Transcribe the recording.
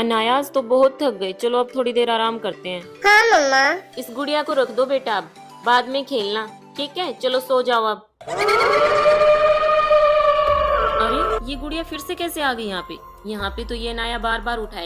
अनायास तो बहुत थक गए चलो अब थोड़ी देर आराम करते हैं। हाँ मम्मा। इस गुड़िया को रख दो बेटा अब। बाद में खेलना। ठीक है? चलो सो जाओ अब। अरे ये गुड़िया फिर से कैसे आ गई यहाँ पे? यहाँ पे तो ये नाया बार बार उठाए।